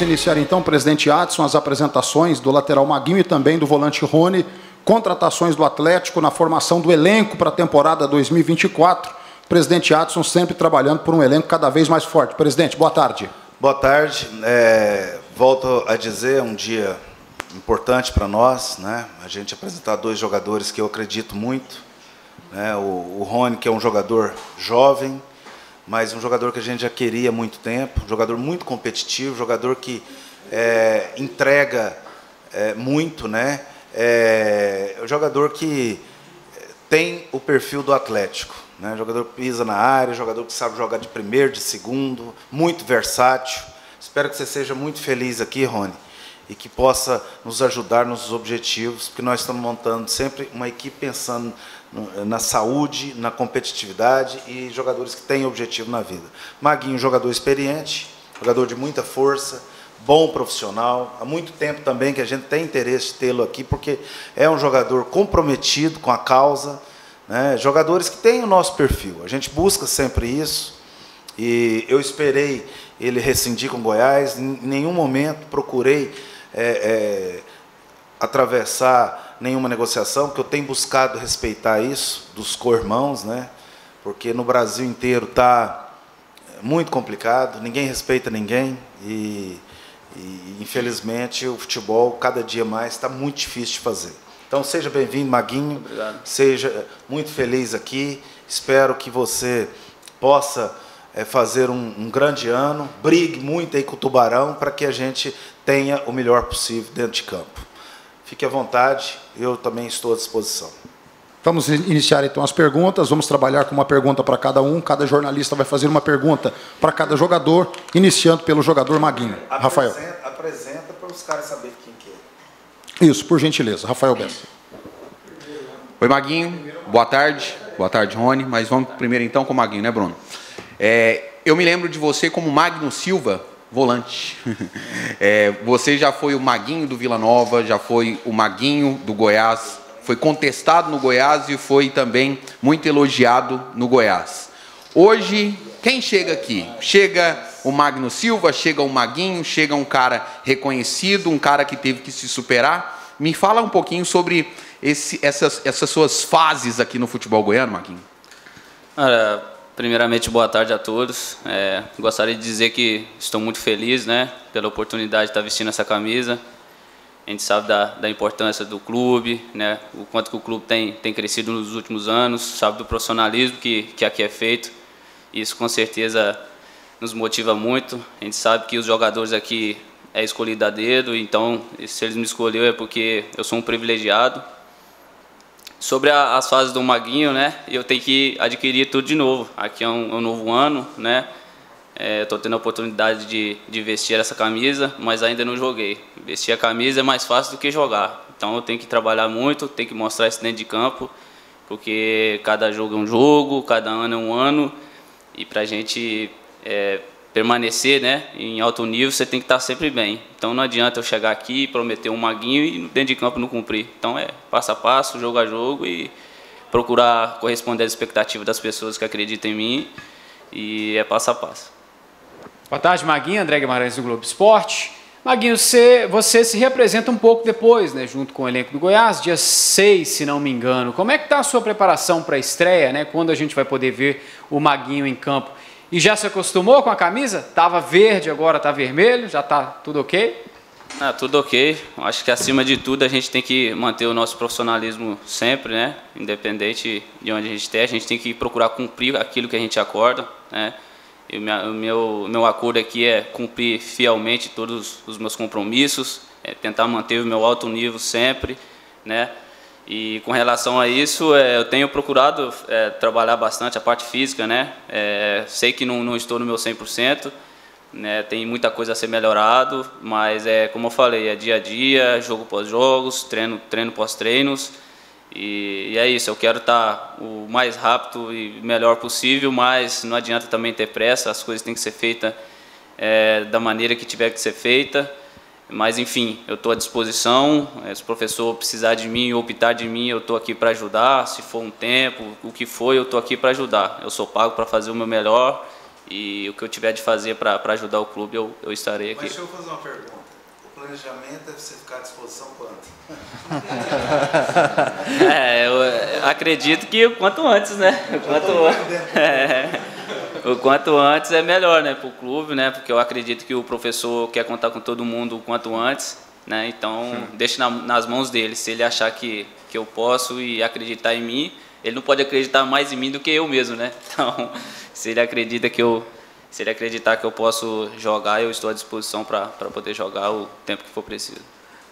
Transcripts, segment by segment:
iniciar então, presidente Adson, as apresentações do lateral Maguinho e também do volante Rony, contratações do Atlético na formação do elenco para a temporada 2024. Presidente Adson sempre trabalhando por um elenco cada vez mais forte. Presidente, boa tarde. Boa tarde. É, volto a dizer, um dia importante para nós, né? A gente apresentar dois jogadores que eu acredito muito, né? O, o Rony, que é um jogador jovem, mas um jogador que a gente já queria há muito tempo, um jogador muito competitivo, um jogador que é, entrega é, muito, né? É, um jogador que tem o perfil do Atlético, né? Jogador que pisa na área, jogador que sabe jogar de primeiro, de segundo, muito versátil. Espero que você seja muito feliz aqui, Rony, e que possa nos ajudar nos objetivos, porque nós estamos montando sempre uma equipe pensando na saúde, na competitividade e jogadores que têm objetivo na vida. Maguinho, jogador experiente, jogador de muita força, bom profissional. Há muito tempo também que a gente tem interesse de tê-lo aqui, porque é um jogador comprometido com a causa. Né? Jogadores que têm o nosso perfil. A gente busca sempre isso. E eu esperei ele rescindir com Goiás. Em nenhum momento procurei é, é, atravessar nenhuma negociação, porque eu tenho buscado respeitar isso dos co-irmãos, né? porque no Brasil inteiro está muito complicado, ninguém respeita ninguém e, e, infelizmente o futebol cada dia mais está muito difícil de fazer. Então seja bem-vindo, Maguinho, Obrigado. seja muito feliz aqui, espero que você possa é, fazer um, um grande ano, brigue muito aí com o Tubarão para que a gente tenha o melhor possível dentro de campo. Fique à vontade, eu também estou à disposição. Vamos iniciar então as perguntas. Vamos trabalhar com uma pergunta para cada um. Cada jornalista vai fazer uma pergunta para cada jogador, iniciando pelo jogador Maguinho. Apresenta, Rafael. Apresenta para os caras saberem quem que é. Isso, por gentileza. Rafael Bessa. Oi, Maguinho. Boa tarde. Boa tarde, Rony. Mas vamos primeiro então com o Maguinho, né, Bruno? É, eu me lembro de você como Magno Silva, volante. É, você já foi o Maguinho do Vila Nova, já foi o Maguinho do Goiás, foi contestado no Goiás e foi também muito elogiado no Goiás. Hoje, quem chega aqui? Chega o Magno Silva, chega o Maguinho, chega um cara reconhecido, um cara que teve que se superar. Me fala um pouquinho sobre esse, essas, essas suas fases aqui no futebol goiano, Maguinho. Cara, Primeiramente, boa tarde a todos. É, gostaria de dizer que estou muito feliz né, pela oportunidade de estar vestindo essa camisa. A gente sabe da, da importância do clube, né, o quanto que o clube tem, tem crescido nos últimos anos, sabe do profissionalismo que, que aqui é feito. Isso com certeza nos motiva muito. A gente sabe que os jogadores aqui é escolhido a dedo, então se eles me escolheram é porque eu sou um privilegiado Sobre a, as fases do Maguinho, né? Eu tenho que adquirir tudo de novo. Aqui é um, um novo ano, né? Estou é, tendo a oportunidade de, de vestir essa camisa, mas ainda não joguei. Vestir a camisa é mais fácil do que jogar. Então eu tenho que trabalhar muito, tenho que mostrar isso dentro de campo, porque cada jogo é um jogo, cada ano é um ano. E para a gente é, permanecer né, em alto nível, você tem que estar sempre bem. Então não adianta eu chegar aqui, prometer um maguinho e dentro de campo não cumprir. Então é passo a passo, jogo a jogo e procurar corresponder às expectativas das pessoas que acreditam em mim e é passo a passo. Boa tarde, Maguinho, André Guimarães do Globo Esporte. Maguinho, você, você se representa um pouco depois, né, junto com o elenco do Goiás, dia 6, se não me engano. Como é que está a sua preparação para a estreia, né, quando a gente vai poder ver o Maguinho em campo? E já se acostumou com a camisa? Tava verde, agora tá vermelho, já tá tudo ok? Ah, tudo ok. Acho que acima de tudo a gente tem que manter o nosso profissionalismo sempre, né? Independente de onde a gente esteja, a gente tem que procurar cumprir aquilo que a gente acorda, né? E o meu, meu, acordo aqui é cumprir fielmente todos os meus compromissos, é tentar manter o meu alto nível sempre, né? E com relação a isso, é, eu tenho procurado é, trabalhar bastante a parte física, né? É, sei que não, não, estou no meu 100%, né? tem muita coisa a ser melhorado, mas é como eu falei, é dia a dia, jogo pós jogos, treino, treino pós treinos. E, e é isso, eu quero estar o mais rápido e melhor possível, mas não adianta também ter pressa, as coisas têm que ser feitas é, da maneira que tiver que ser feita. Mas, enfim, eu estou à disposição. Eh, se o professor precisar de mim ou optar de mim, eu estou aqui para ajudar. Se for um tempo, o que for, eu estou aqui para ajudar. Eu sou pago para fazer o meu melhor E o que eu tiver de fazer para ajudar o clube, eu, eu estarei aqui. Mas deixa eu fazer uma pergunta. O planejamento é você ficar à disposição quanto? é, eu acredito que quanto antes, né? Quanto, é, o quanto antes é melhor, né, para o clube, né? Porque eu acredito que o professor quer contar com todo mundo o quanto antes, né? Então, deixe na, nas mãos dele. Se ele achar que, que eu posso e acreditar em mim, ele não pode acreditar mais em mim do que eu mesmo, né? Então, se ele acredita que eu se ele acreditar que eu posso jogar, eu estou à disposição para poder jogar o tempo que for preciso.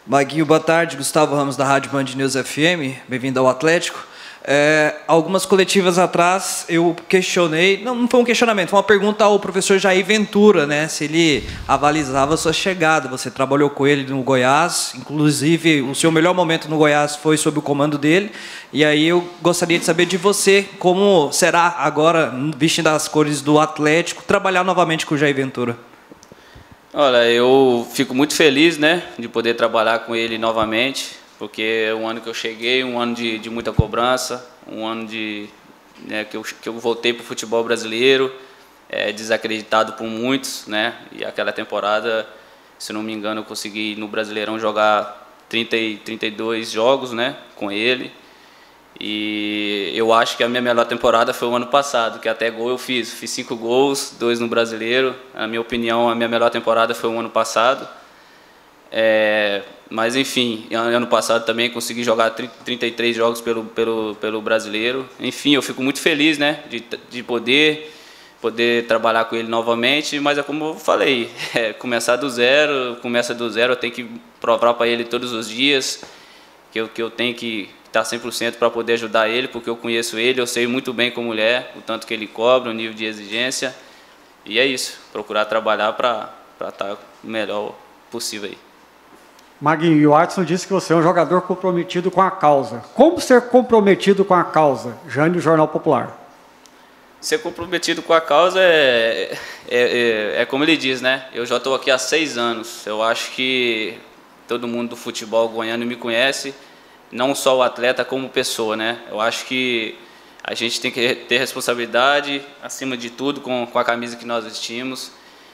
Maguinho, boa tarde. Gustavo Ramos da Rádio Band News FM. Bem-vindo ao Atlético. É, algumas coletivas atrás eu questionei, não, não foi um questionamento, foi uma pergunta ao professor Jair Ventura, né, se ele avalizava a sua chegada. Você trabalhou com ele no Goiás, inclusive o seu melhor momento no Goiás foi sob o comando dele. E aí eu gostaria de saber de você como será agora, vestindo as cores do Atlético, trabalhar novamente com o Jair Ventura. Olha, eu fico muito feliz, né, de poder trabalhar com ele novamente porque é um ano que eu cheguei, um ano de, de muita cobrança, um ano de né, que, eu, que eu voltei para o futebol brasileiro, é, desacreditado por muitos, né? E aquela temporada, se não me engano, eu consegui no Brasileirão jogar 30 e 32 jogos, né, com ele. E eu acho que a minha melhor temporada foi o ano passado, que até gol eu fiz. Fiz cinco gols, dois no Brasileiro. Na minha opinião, a minha melhor temporada foi o ano passado. É, mas enfim, ano passado também consegui jogar 33 jogos pelo, pelo, pelo brasileiro. Enfim, eu fico muito feliz né, de, de poder poder trabalhar com ele novamente, mas é como eu falei, é, começar do zero, começa do zero, eu tenho que provar para ele todos os dias que eu, que eu tenho que estar 100% para poder ajudar ele, porque eu conheço ele, eu sei muito bem como ele é, o tanto que ele cobra, o nível de exigência, e é isso, procurar trabalhar para estar o melhor possível aí. Maguinho, o Watson disse que você é um jogador comprometido com a causa. Como ser comprometido com a causa? Jânio, Jornal Popular. Ser comprometido com a causa é, é, é, é como ele diz, né? Eu já estou aqui há seis anos. Eu acho que todo mundo do futebol goiano me conhece, não só o atleta, como pessoa, né? Eu acho que a gente tem que ter responsabilidade, acima de tudo, com, com a camisa que nós vestimos.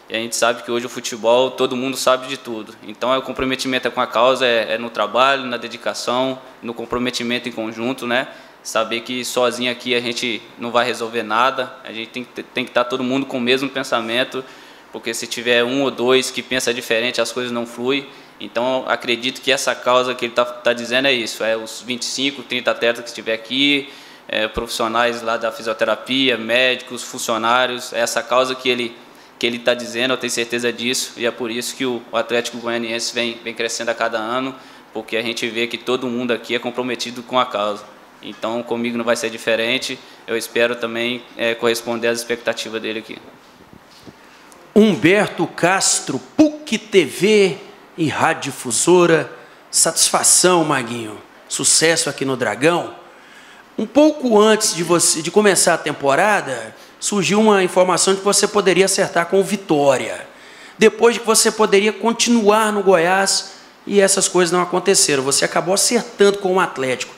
E a gente sabe que hoje o futebol, todo mundo sabe de tudo. Então, é o comprometimento com a causa é, é no trabalho, na dedicação, no comprometimento em conjunto, né? Saber que sozinho aqui a gente não vai resolver nada. A gente tem, tem que estar todo mundo com o mesmo pensamento, porque se tiver um ou dois que pensa diferente, as coisas não fluem. Então, acredito que essa causa que ele está tá dizendo é isso: é os 25, 30 atletas que estiver aqui, é, profissionais lá da fisioterapia, médicos, funcionários, é essa causa que ele que ele está dizendo, eu tenho certeza disso, e é por isso que o Atlético Goianiense vem, vem crescendo a cada ano, porque a gente vê que todo mundo aqui é comprometido com a causa. Então, comigo não vai ser diferente, eu espero também é, corresponder às expectativas dele aqui. Humberto Castro, PUC TV e Rádio Difusora, satisfação, Maguinho, sucesso aqui no Dragão. Um pouco antes de, você, de começar a temporada, surgiu uma informação de que você poderia acertar com o Vitória. Depois de que você poderia continuar no Goiás e essas coisas não aconteceram. Você acabou acertando com o Atlético.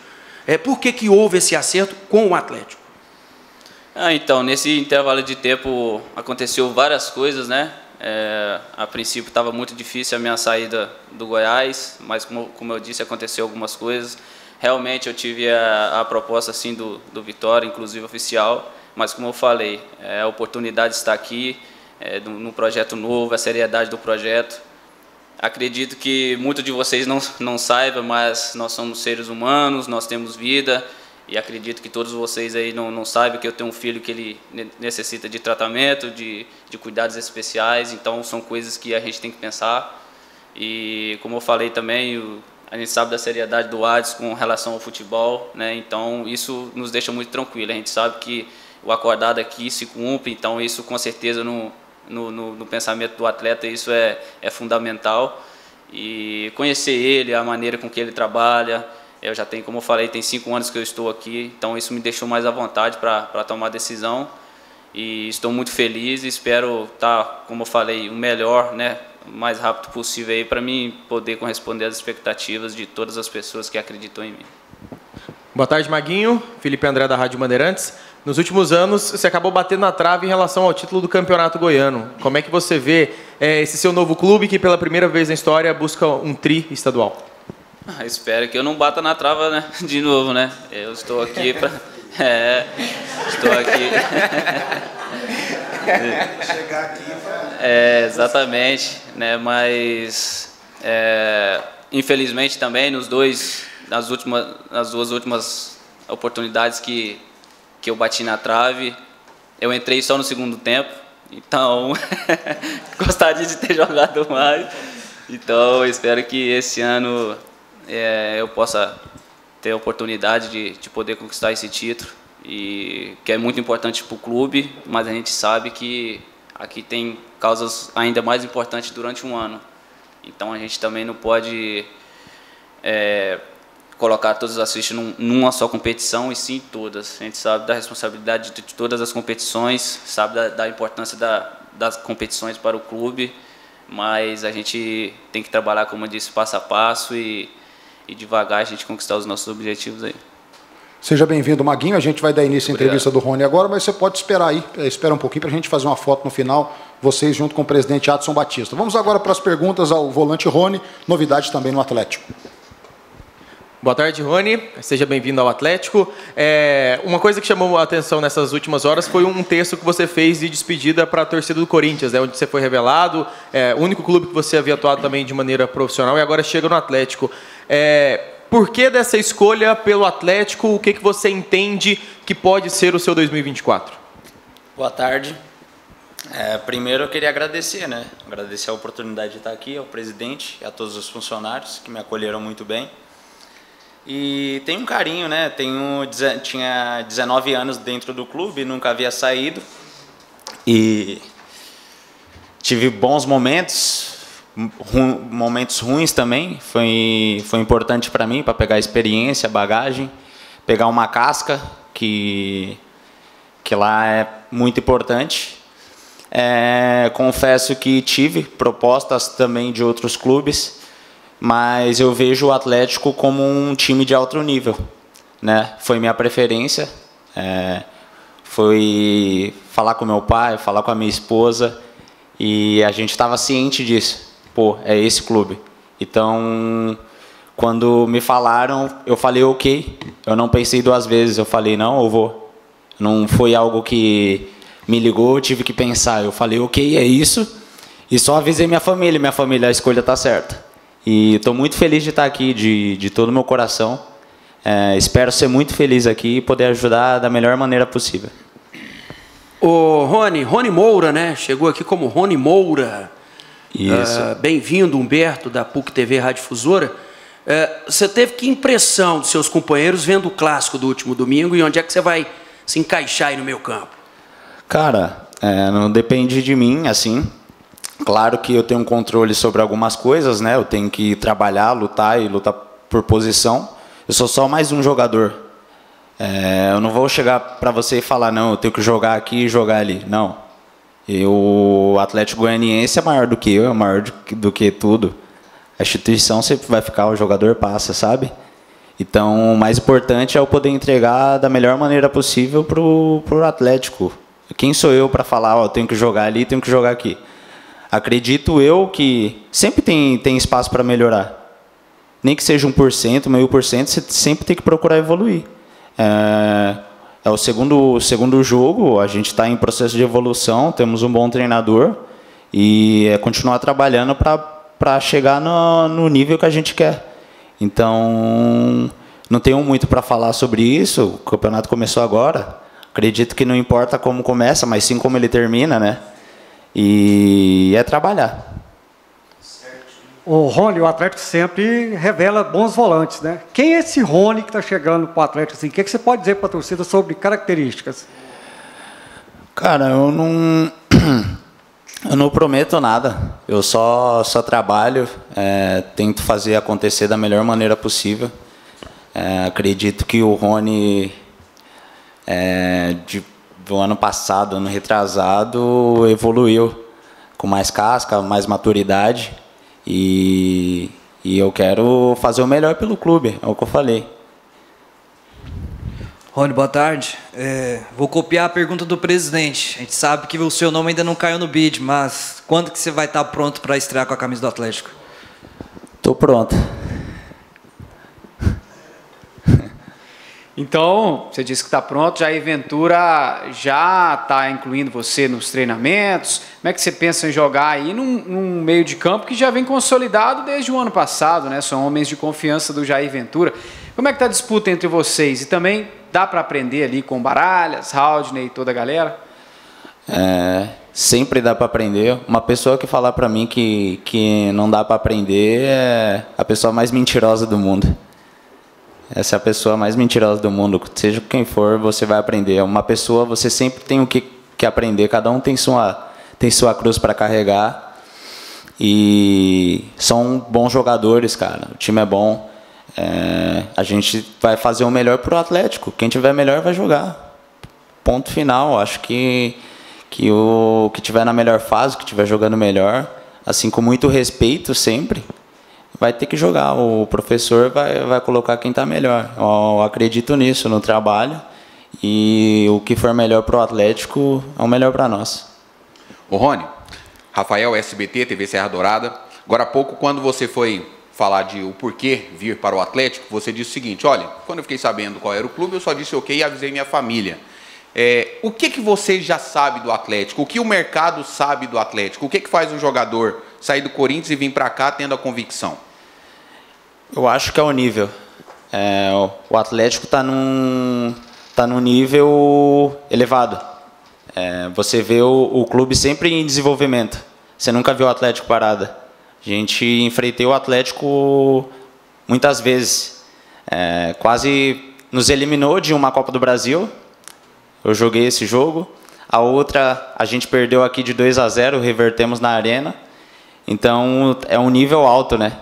É, por que, que houve esse acerto com o Atlético? Ah, então, nesse intervalo de tempo aconteceu várias coisas, né? É, a princípio estava muito difícil a minha saída do Goiás, mas como, como eu disse, aconteceu algumas coisas. Realmente eu tive a, a proposta assim do, do Vitória, inclusive oficial, mas como eu falei, é, a oportunidade está aqui, é, no projeto novo, a seriedade do projeto. Acredito que muitos de vocês não, não saibam, mas nós somos seres humanos, nós temos vida, e acredito que todos vocês aí não, não saibam que eu tenho um filho que ele necessita de tratamento, de, de cuidados especiais, então são coisas que a gente tem que pensar. E como eu falei também, o, a gente sabe da seriedade do Ades com relação ao futebol, né? então isso nos deixa muito tranquilo. A gente sabe que o acordado aqui se cumpre, então isso com certeza no, no, no, no pensamento do atleta isso é, é fundamental. E conhecer ele, a maneira com que ele trabalha, eu já tenho, como eu falei, tem cinco anos que eu estou aqui, então isso me deixou mais à vontade para tomar decisão. E estou muito feliz e espero estar, tá, como eu falei, o melhor, né, o mais rápido possível aí para mim poder corresponder às expectativas de todas as pessoas que acreditam em mim. Boa tarde, Maguinho. Felipe André da Rádio Bandeirantes. Nos últimos anos, você acabou batendo na trave em relação ao título do Campeonato Goiano. Como é que você vê é, esse seu novo clube que, pela primeira vez na história, busca um tri estadual? Ah, espero que eu não bata na trava né? de novo, né? Eu estou aqui para... É, estou aqui... É, exatamente, né? Mas é, infelizmente também nos dois, nas últimas, nas duas últimas oportunidades que que eu bati na trave, eu entrei só no segundo tempo, então gostaria de ter jogado mais. Então espero que esse ano é, eu possa ter a oportunidade de, de poder conquistar esse título e que é muito importante para o clube, mas a gente sabe que aqui tem causas ainda mais importantes durante um ano. Então a gente também não pode é, colocar todas as fichas num, numa só competição e sim todas. A gente sabe da responsabilidade de, de todas as competições, sabe da, da importância da, das competições para o clube, mas a gente tem que trabalhar, como eu disse, passo a passo e, e devagar a gente conquistar os nossos objetivos aí. Seja bem-vindo, Maguinho. A gente vai dar início à entrevista do Rony agora, mas você pode esperar aí, eh, espera um pouquinho para a gente fazer uma foto no final, vocês junto com o presidente Adson Batista. Vamos agora para as perguntas ao volante Rony, novidades também no Atlético. Boa tarde, Rony. Seja bem-vindo ao Atlético. É, uma coisa que chamou a atenção nessas últimas horas foi um texto que você fez de despedida para a torcida do Corinthians, né, onde você foi revelado, é, o único clube que você havia atuado também de maneira profissional e agora chega no Atlético. É, por que dessa escolha pelo Atlético? O que, que você entende que pode ser o seu 2024? Boa tarde. É, primeiro eu queria agradecer, né? Agradecer a oportunidade de estar aqui, ao presidente e a todos os funcionários que me acolheram muito bem. E tem um carinho, né? Tenho, tinha 19 anos dentro do clube, nunca havia saído. E tive bons momentos, ru momentos ruins também. Foi, foi importante para mim, para pegar experiência, bagagem, pegar uma casca, que, que lá é muito importante. É, confesso que tive propostas também de outros clubes, mas eu vejo o Atlético como um time de alto nível. Né? Foi minha preferência. É, foi falar com meu pai, falar com a minha esposa, e a gente estava ciente disso pô, é esse clube. Então, quando me falaram, eu falei ok. Eu não pensei duas vezes, eu falei não, eu vou. Não foi algo que me ligou, eu tive que pensar. Eu falei ok, é isso. E só avisei minha família, minha família, a escolha está certa. E estou muito feliz de estar aqui, de, de todo o meu coração. É, espero ser muito feliz aqui e poder ajudar da melhor maneira possível. O Rony, Rony Moura, né? Chegou aqui como Rony Moura. Isso. Uh, Bem-vindo, Humberto, da PUC TV Rádio Fusora. Uh, você teve que impressão dos seus companheiros vendo o clássico do último domingo e onde é que você vai se encaixar aí no meu campo? Cara, é, não depende de mim, assim. Claro que eu tenho um controle sobre algumas coisas, né? Eu tenho que trabalhar, lutar e lutar por posição. Eu sou só mais um jogador. É, eu não vou chegar para você e falar, não, eu tenho que jogar aqui e jogar ali. Não. E o Atlético Goianiense é maior do que eu, é maior do que, do que tudo. A instituição sempre vai ficar, o jogador passa, sabe? Então, o mais importante é eu poder entregar da melhor maneira possível pro, pro Atlético. Quem sou eu para falar, ó, tenho que jogar ali, tenho que jogar aqui? Acredito eu que sempre tem, tem espaço para melhorar. Nem que seja 1%, meio por cento, você sempre tem que procurar evoluir. É, é o segundo, segundo jogo, a gente está em processo de evolução, temos um bom treinador e é continuar trabalhando para chegar no, no nível que a gente quer. Então, não tenho muito para falar sobre isso, o campeonato começou agora. Acredito que não importa como começa, mas sim como ele termina, né? E é trabalhar. O Rony, o Atlético sempre revela bons volantes, né? Quem é esse Rony que está chegando para o Atlético? Assim? O que, é que você pode dizer para a torcida sobre características? Cara, eu não, eu não prometo nada. Eu só, só trabalho, é, tento fazer acontecer da melhor maneira possível. É, acredito que o Rony é, de do ano passado, ano retrasado, evoluiu com mais casca, mais maturidade e, e eu quero fazer o melhor pelo clube, é o que eu falei. Rony, boa tarde. É, vou copiar a pergunta do presidente. A gente sabe que o seu nome ainda não caiu no bid, mas quando que você vai estar pronto para estrear com a camisa do Atlético? Tô pronto. Então, você disse que está pronto, Jair Ventura já está incluindo você nos treinamentos. Como é que você pensa em jogar aí num, num, meio de campo que já vem consolidado desde o ano passado, né? São homens de confiança do Jair Ventura. Como é que está a disputa entre vocês? E também dá para aprender ali com Baralhas, Haldney e toda a galera? É, sempre dá para aprender. Uma pessoa que falar para mim que, que não dá para aprender é a pessoa mais mentirosa do mundo. Essa é a pessoa mais mentirosa do mundo. Seja quem for, você vai aprender. Uma pessoa, você sempre tem o que, que aprender. Cada um tem sua, tem sua cruz para carregar. E são bons jogadores, cara. O time é bom. É, a gente vai fazer o melhor para o Atlético. Quem tiver melhor vai jogar. Ponto final. Acho que, que o que tiver na melhor fase, que tiver jogando melhor, assim com muito respeito sempre, vai ter que jogar. O professor vai, vai colocar quem está melhor. Eu acredito nisso no trabalho. E o que for melhor para o Atlético é o melhor para nós. O Rony, Rafael, SBT, TV Serra Dourada. Agora há pouco, quando você foi falar de o porquê vir para o Atlético, você disse o seguinte: olha, quando eu fiquei sabendo qual era o clube, eu só disse ok e avisei minha família. É, o que, que você já sabe do Atlético? O que o mercado sabe do Atlético? O que, que faz um jogador sair do Corinthians e vir para cá tendo a convicção? Eu acho que é o nível. É, o Atlético está num, tá num nível elevado. É, você vê o, o, clube sempre em desenvolvimento. Você nunca viu o Atlético parada. A gente enfrentei o Atlético muitas vezes. É, quase nos eliminou de uma Copa do Brasil. Eu joguei esse jogo. A outra a gente perdeu aqui de 2 a 0, revertemos na arena. Então é um nível alto, né?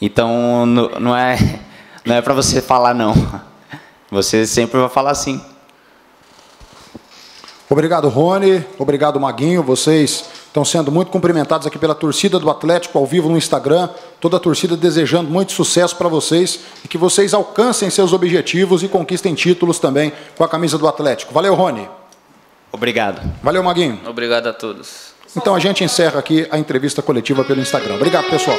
Então não é não é para você falar não. Você sempre vai falar sim. Obrigado, Rony. Obrigado, Maguinho. Vocês estão sendo muito cumprimentados aqui pela torcida do Atlético ao vivo no Instagram. Toda a torcida desejando muito sucesso para vocês e que vocês alcancem seus objetivos e conquistem títulos também com a camisa do Atlético. Valeu, Rony. Obrigado. Valeu, Maguinho. Obrigado a todos. Então a gente encerra aqui a entrevista coletiva pelo Instagram. Obrigado, pessoal.